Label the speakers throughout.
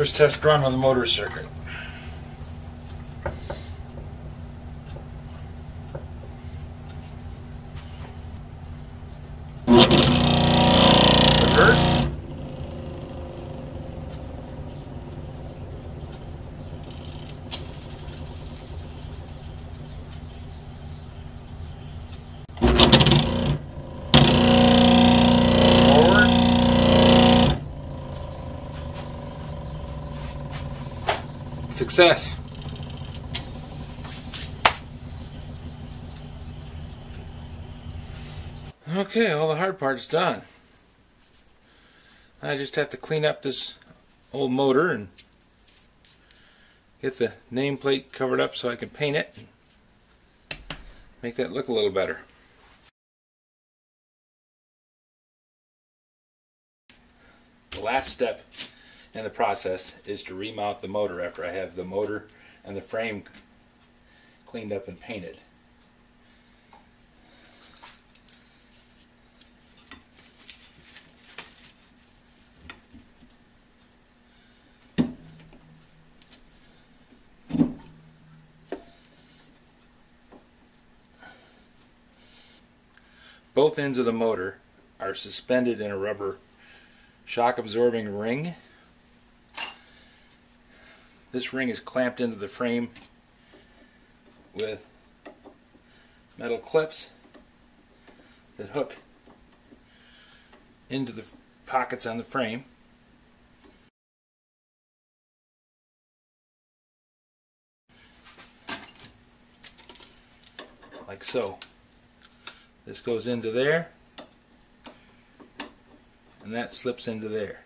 Speaker 1: First test run on the motor circuit. Success. Okay, all the hard part's done. I just have to clean up this old motor and get the nameplate covered up so I can paint it and make that look a little better. The last step in the process is to remount the motor after I have the motor and the frame cleaned up and painted. Both ends of the motor are suspended in a rubber shock absorbing ring. This ring is clamped into the frame with metal clips that hook into the pockets on the frame. Like so. This goes into there and that slips into there.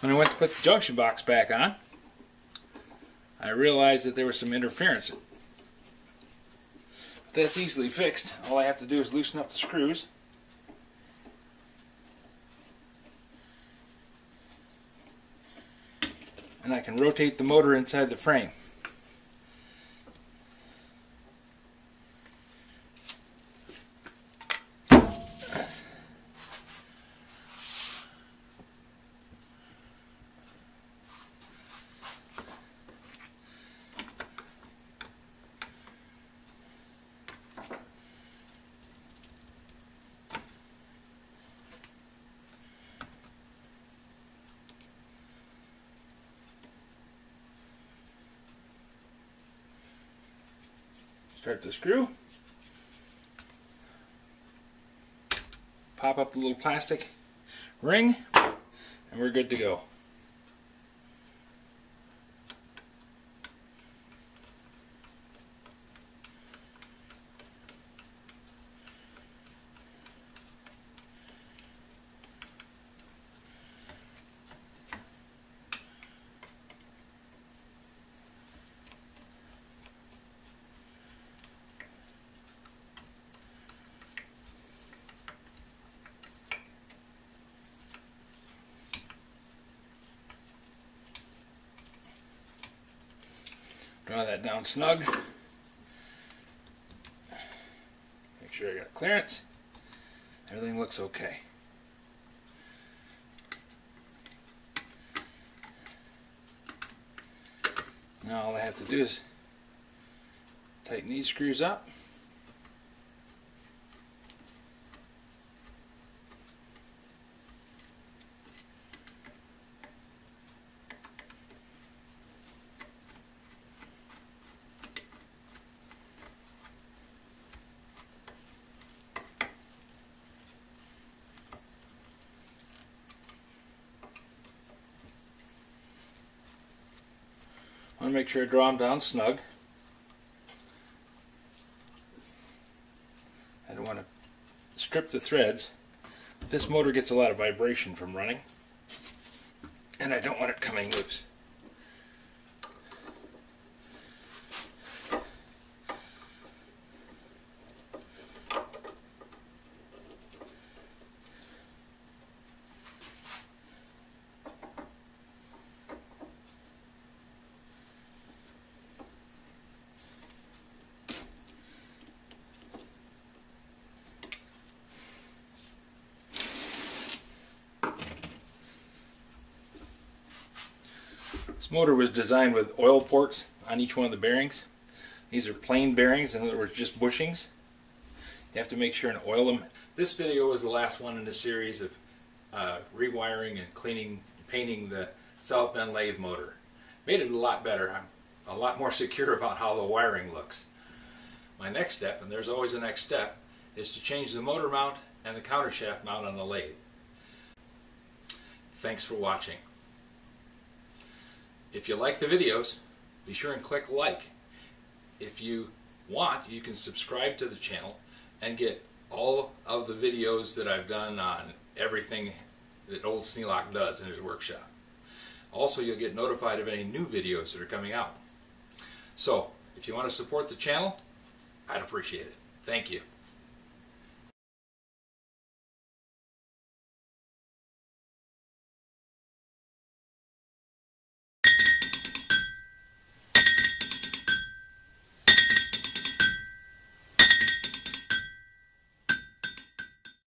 Speaker 1: When I went to put the junction box back on, I realized that there was some interference. But that's easily fixed. All I have to do is loosen up the screws. And I can rotate the motor inside the frame. Start the screw. Pop up the little plastic ring, and we're good to go. Draw that down snug. Make sure I got clearance. Everything looks okay. Now all I have to do is tighten these screws up. Want to make sure I draw them down snug. I don't want to strip the threads. This motor gets a lot of vibration from running, and I don't want it coming loose. This motor was designed with oil ports on each one of the bearings. These are plain bearings, in other words, just bushings. You have to make sure and oil them. This video was the last one in the series of uh, rewiring and cleaning, painting the South Bend lathe motor. Made it a lot better. I'm a lot more secure about how the wiring looks. My next step, and there's always a next step, is to change the motor mount and the countershaft mount on the lathe. Thanks for watching. If you like the videos, be sure and click like. If you want, you can subscribe to the channel and get all of the videos that I've done on everything that Old Sneelock does in his workshop. Also, you'll get notified of any new videos that are coming out. So, if you want to support the channel, I'd appreciate it. Thank you.